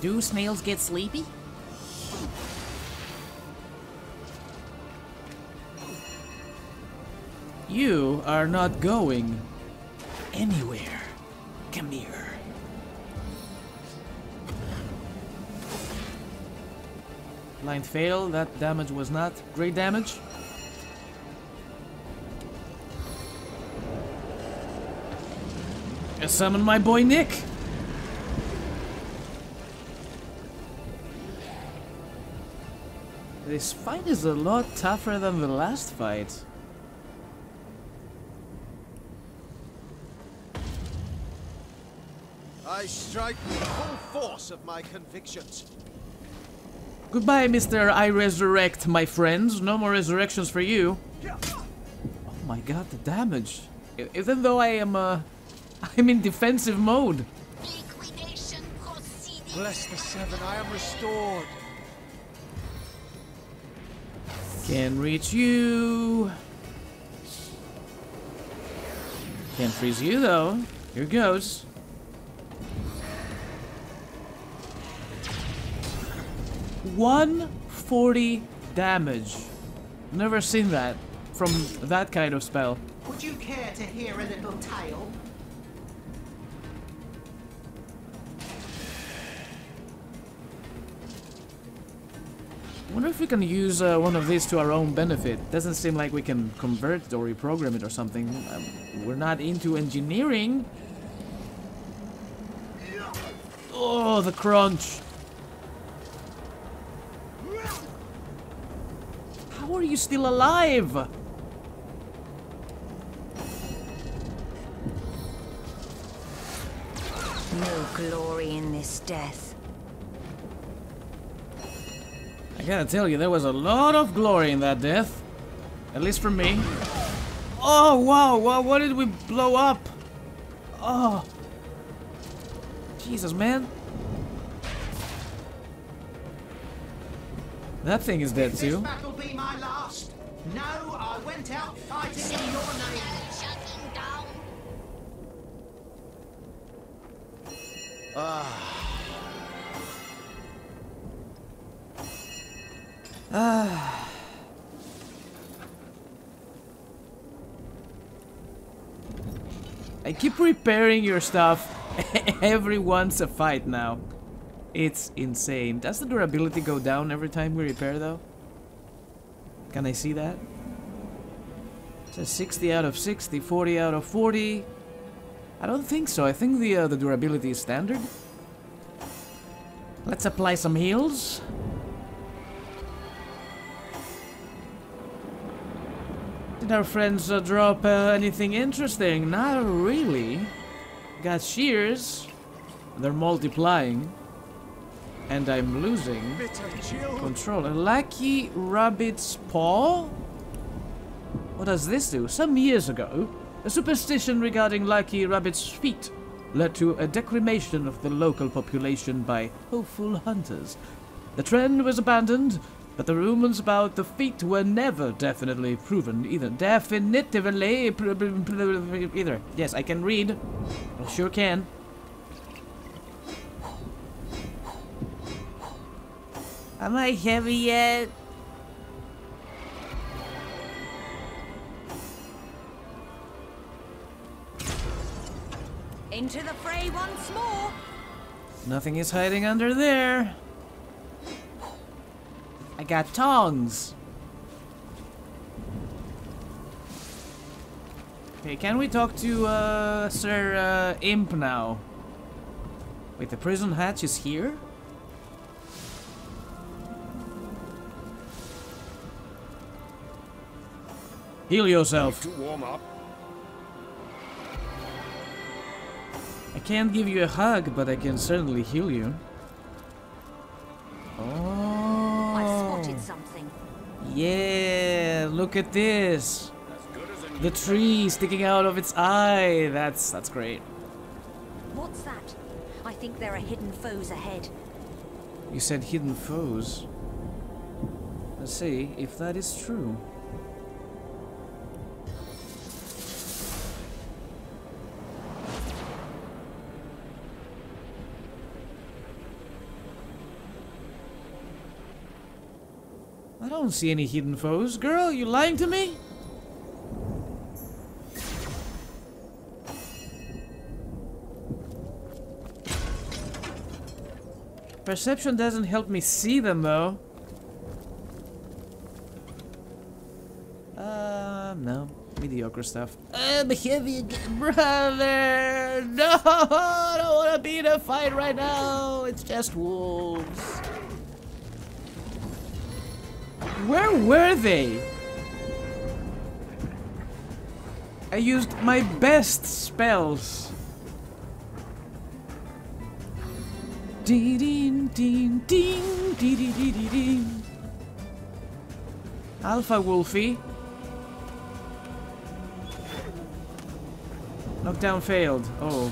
Speaker 1: Do snails get sleepy? You are not going anywhere. Come here. Blind fail, that damage was not great damage. I summon my boy Nick. This fight is a lot tougher than the last fight.
Speaker 3: I strike with the full force of my convictions.
Speaker 1: Goodbye, Mr. I Resurrect, my friends. No more resurrections for you. Oh my god, the damage. Even though I am, uh, I'm in defensive mode.
Speaker 3: Bless the seven, I am restored.
Speaker 1: Can reach you. Can't freeze you though. Here goes. One forty damage. Never seen that from that kind of spell.
Speaker 5: Would you care to hear a little tale?
Speaker 1: Wonder if we can use uh, one of these to our own benefit. Doesn't seem like we can convert it or reprogram it or something. Um, we're not into engineering. Oh, the crunch. How are you still alive?
Speaker 9: No glory in this death.
Speaker 1: I gotta tell you, there was a lot of glory in that death. At least for me. Oh, wow, wow, what did we blow up? Oh. Jesus, man. That thing is dead
Speaker 5: This
Speaker 1: too.
Speaker 5: battle be my last. No, I went out fighting in your name.
Speaker 1: Ah. I keep repairing your stuff every once a fight now. It's insane. Does the durability go down every time we repair though? Can I see that? It says 60 out of 60, 40 out of 40. I don't think so. I think the uh, the durability is standard. Let's apply some heals. Did our friends uh, drop uh, anything interesting? Not really. Got shears. They're multiplying. And I'm losing control. A lucky rabbit's paw? What does this do? Some years ago, a superstition regarding lucky rabbit's feet led to a decimation of the local population by hopeful hunters. The trend was abandoned, but the rumors about the feet were never definitely proven either. Definitively pr- pr- pr- either. Yes, I can read. I sure can. Am I heavy yet?
Speaker 9: Into the fray once more.
Speaker 1: Nothing is hiding under there. I got tongs. Okay, can we talk to uh, Sir uh, Imp now? Wait, the prison hatch is here? Heal yourself.
Speaker 12: To warm up.
Speaker 1: I can't give you a hug, but I can certainly heal you. Yeah, look at this. The tree sticking out of its eye. That's that's great.
Speaker 9: What's that? I think there are hidden foes ahead.
Speaker 1: You said hidden foes. Let's see if that is true. Don't see any hidden foes. Girl, you lying to me? Perception doesn't help me see them though. Uh, no. Mediocre stuff. I'm heavy again, brother! No! I don't want to be in a fight right now! It's just wolves. Where were they? I used my best spells. Ding ding ding ding ding ding ding. Alpha Wolfie. Knockdown failed. Oh.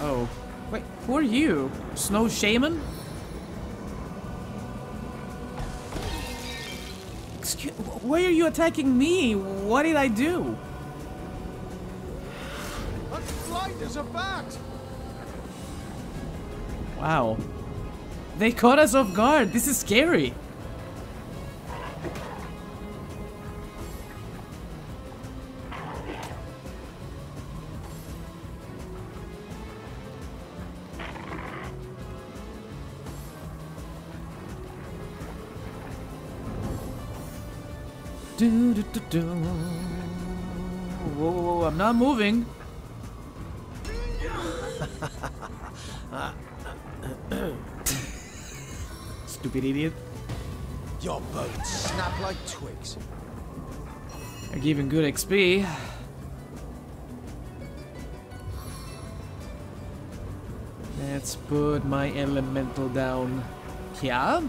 Speaker 1: Oh. Wait, who are you? Snow Shaman? Why are you attacking me? What did I do?
Speaker 3: That's light as a bat!
Speaker 1: Wow. They caught us off guard. This is scary. Do. Whoa, whoa, whoa, I'm not moving. Stupid idiot.
Speaker 3: Your bones snap like twigs.
Speaker 1: They're giving good XP. Let's put my elemental down here.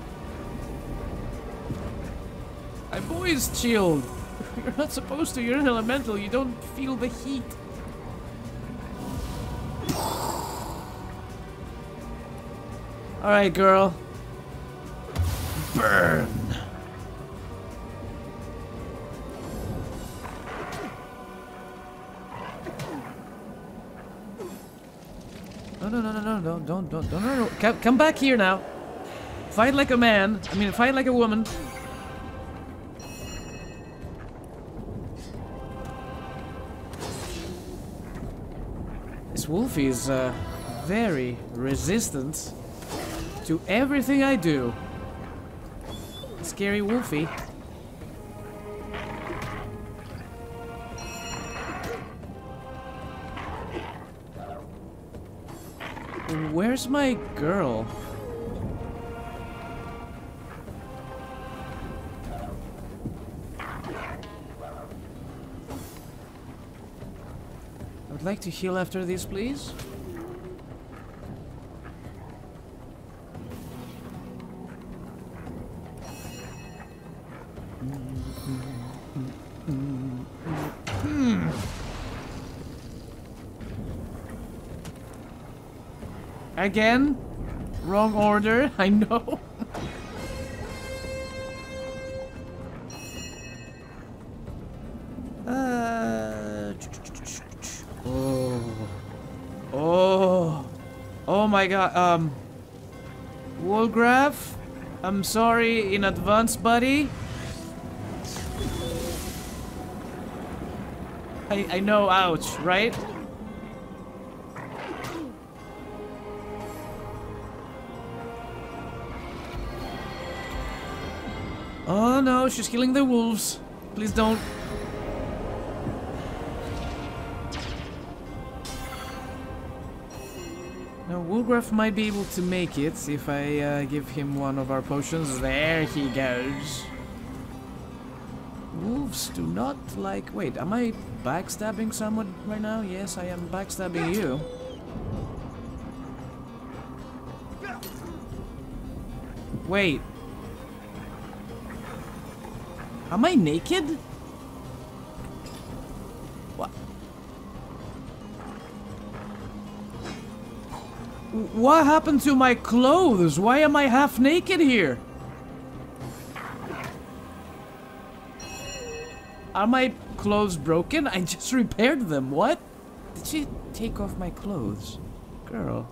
Speaker 1: My boy's chilled. You're not supposed to. You're an elemental. You don't feel the heat. Alright, girl. Burn. No, no, no, no, no, no, don't, don't, don't, no, no. Come, come back here now. Fight like a man. I mean, fight like a woman. This wolf is uh, very resistant to everything I do. Scary wolfie. Where's my girl? Like to heal after this, please. Again? Wrong order, I know. My god, um. Wolgraff? I'm sorry in advance, buddy. I, I know, ouch, right? Oh no, she's killing the wolves. Please don't. Now, might be able to make it if I uh, give him one of our potions. There he goes. Wolves do not like... Wait, am I backstabbing someone right now? Yes, I am backstabbing you. Wait. Am I naked? What happened to my clothes? Why am I half naked here? Are my clothes broken? I just repaired them. What? Did she take off my clothes? Girl,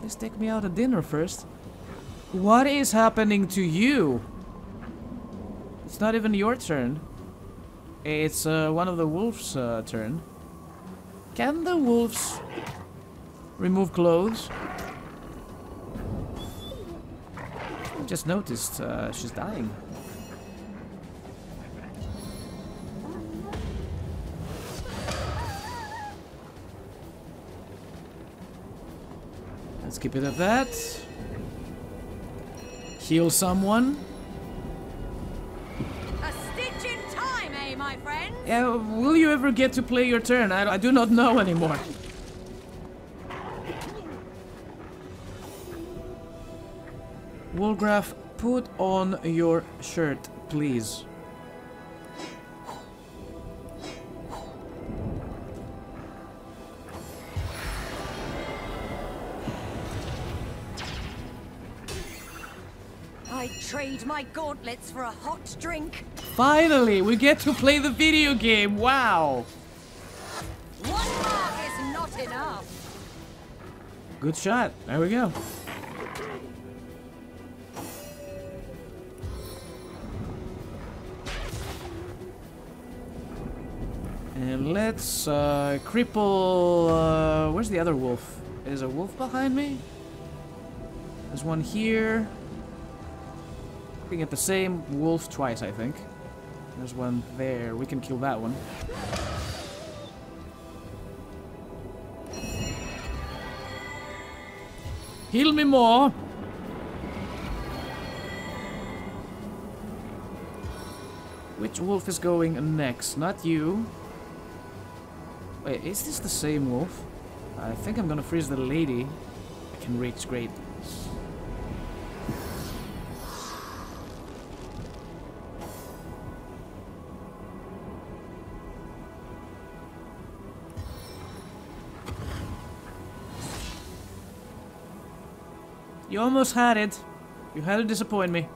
Speaker 1: please take me out to dinner first. What is happening to you? It's not even your turn. It's uh, one of the wolves' uh, turn. Can the wolves remove clothes? Just noticed uh, she's dying. Let's keep it at that. Heal someone.
Speaker 9: A stitch in time, eh, my friend.
Speaker 1: Yeah, will you ever get to play your turn? I, I do not know anymore. Wolgraff, put on your shirt, please.
Speaker 9: I trade my gauntlets for a hot drink.
Speaker 1: Finally, we get to play the video game. Wow.
Speaker 9: One mark is not enough.
Speaker 1: Good shot. There we go. And let's uh, cripple. Uh, where's the other wolf? Is a wolf behind me? There's one here. Looking at the same wolf twice, I think. There's one there. We can kill that one. Heal me more. Which wolf is going next? Not you. Wait, is this the same wolf? I think I'm gonna freeze the lady. I can reach great. You almost had it. You had to disappoint me.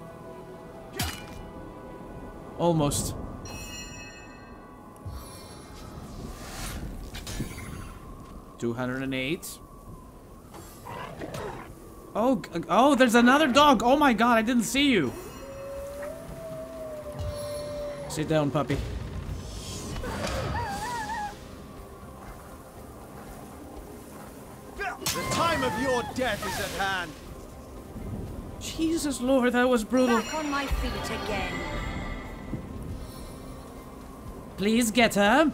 Speaker 1: Almost. Two hundred and eight. Oh, oh, there's another dog. Oh my god, I didn't see you. Sit down, puppy.
Speaker 3: The time of your death is at hand.
Speaker 1: Jesus Lord, that was brutal.
Speaker 9: Back on my feet again.
Speaker 1: Please get her.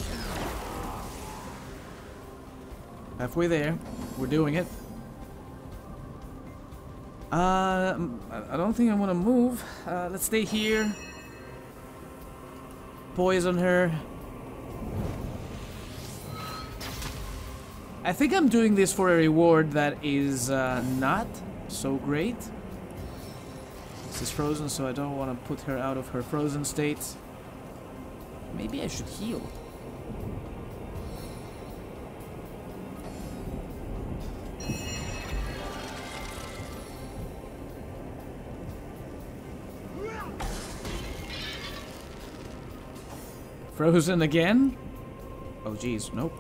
Speaker 1: Halfway there. We're doing it. Uh, I I don't think I want to move. Uh, let's stay here. Poison her. I think I'm doing this for a reward that is uh, not so great. This is frozen, so I don't want to put her out of her frozen state. Maybe I should heal. Frozen again? Oh geez, nope.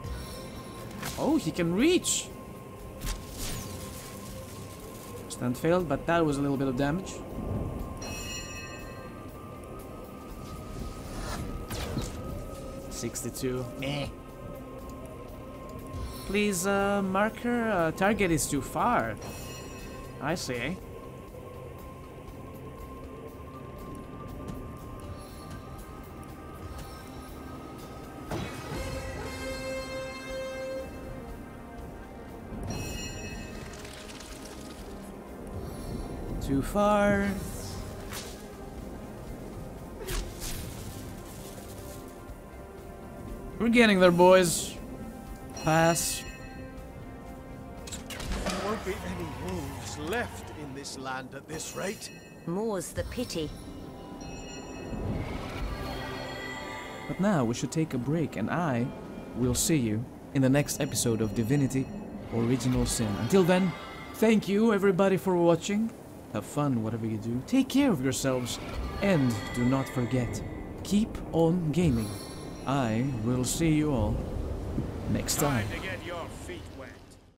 Speaker 1: Oh, he can reach! Stand failed, but that was a little bit of damage. Sixty-two. Meh. Please, uh, marker. Uh, target is too far. I see. Far. We're getting there, boys. Pass.
Speaker 3: There won't be any wolves left in this land at this rate.
Speaker 9: More's the pity.
Speaker 1: But now we should take a break, and I will see you in the next episode of Divinity Original Sin. Until then, thank you everybody for watching. Have fun, whatever you do. Take care of yourselves, and do not forget, keep on gaming. I will see you all next time.